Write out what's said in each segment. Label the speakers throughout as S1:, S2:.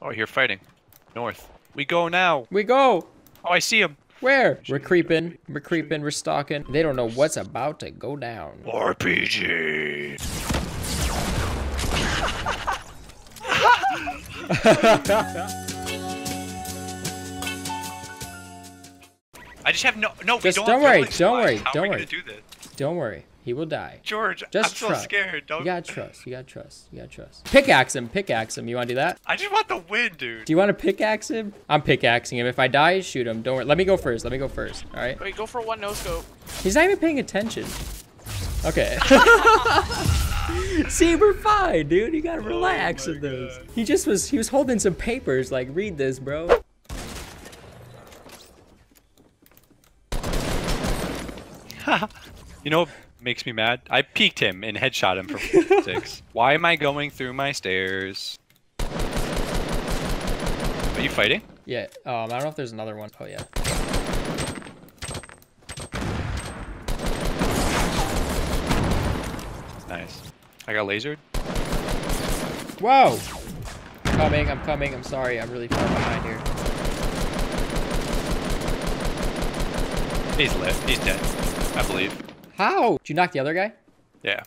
S1: Oh, you're fighting. North. We go now.
S2: We go.
S1: Oh, I see him.
S2: Where? We're creeping. We're creeping. We're stalking. They don't know what's about to go down.
S1: RPG. I just have no no.
S2: Just
S1: we don't,
S2: don't worry, don't worry.
S1: How
S2: don't worry.
S1: do this?
S2: Don't worry. He will die.
S1: George,
S2: Just
S1: I'm so scared. Don't.
S2: You gotta trust. You gotta trust. You gotta trust. Pickaxe him. Pickaxe him. You wanna do that?
S1: I just want the win, dude.
S2: Do you want to pickaxe him? I'm pickaxing him. If I die, shoot him. Don't worry. Let me go first. Let me go first. All right.
S3: Wait, go for one no scope.
S2: He's not even paying attention. Okay. See, we're fine, dude. You gotta oh relax
S1: my
S2: with this. He just was. He was holding some papers. Like, read this, bro.
S1: You know what makes me mad? I peeked him and headshot him for six. Why am I going through my stairs? Are you fighting?
S2: Yeah. Um. I don't know if there's another one. Oh yeah.
S1: Nice. I got lasered.
S2: Whoa. Coming. I'm coming. I'm sorry. I'm really far behind here.
S1: He's lit. He's dead. I believe.
S2: How? Did you knock the other guy?
S1: Yeah.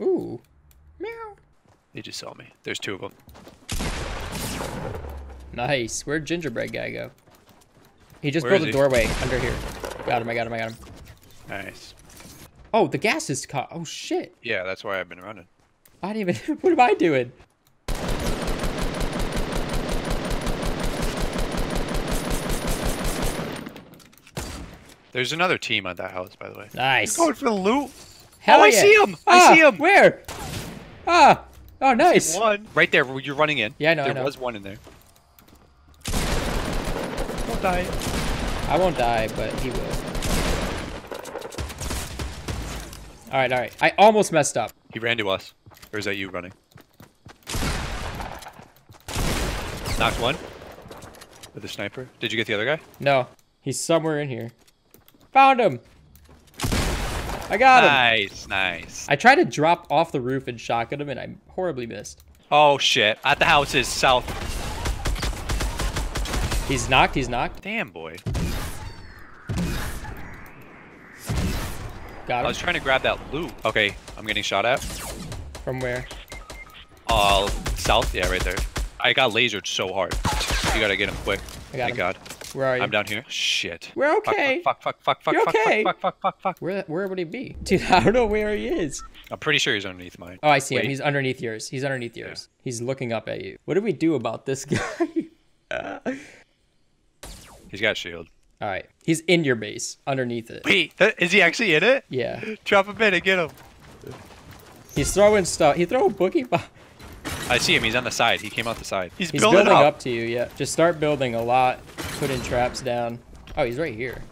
S2: Ooh. Meow.
S1: He just saw me. There's two of them.
S2: Nice. Where'd gingerbread guy go? He just
S1: Where
S2: built a
S1: he?
S2: doorway under here. Got him. I got him. I got him.
S1: Nice.
S2: Oh, the gas is caught. Oh shit.
S1: Yeah, that's why I've been running.
S2: I didn't even. what am I doing?
S1: There's another team at that house, by the way.
S2: Nice.
S1: Going for the loot.
S2: Hell
S1: oh, I see him.
S2: Ah,
S1: I see him.
S2: Where? Ah. Oh, nice.
S1: One. Right there, you're running in.
S2: Yeah, I know, I
S1: There
S2: know.
S1: was one in there. Don't die.
S2: I won't die, but he will. All right, all right. I almost messed up.
S1: He ran to us. Or is that you running? Knocked one. With the sniper. Did you get the other guy?
S2: No, he's somewhere in here. Found him. I got him.
S1: Nice, nice.
S2: I tried to drop off the roof and shotgun him, and I horribly missed.
S1: Oh shit. At the house is south.
S2: He's knocked. He's knocked.
S1: Damn boy.
S2: Got him.
S1: I was trying to grab that loot. Okay, I'm getting shot at.
S2: From where?
S1: Uh, south? Yeah, right there. I got lasered so hard. You gotta get him quick.
S2: I got
S1: Thank
S2: him.
S1: God.
S2: Where are you?
S1: I'm down here. Shit.
S2: We're okay.
S1: Fuck, fuck, fuck, fuck,
S2: You're
S1: fuck,
S2: okay.
S1: fuck, fuck, fuck, fuck, fuck.
S2: Where where would he be? Dude, I don't know where he is.
S1: I'm pretty sure he's underneath mine.
S2: Oh, I see him. He's underneath yours. He's underneath yours. He's looking up at you. What do we do about this guy?
S1: He's got a shield.
S2: All right. He's in your base, underneath it.
S1: Wait, that, is he actually in it?
S2: Yeah.
S1: Drop him in and get him.
S2: He's throwing stuff. He throw a boogie bomb.
S1: I see him. He's on the side. He came out the side. He's,
S2: He's
S1: building,
S2: building,
S1: up.
S2: up. to you, yeah. Just start building a lot. Putting traps down. Oh, he's right here.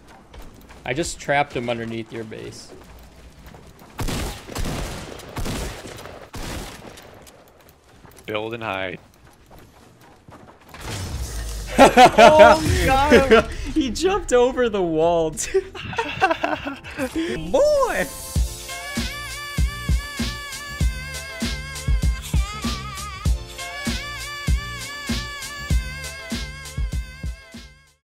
S2: I just trapped him underneath your base.
S1: Build and hide.
S2: oh, God. he jumped over the wall. too. Boy!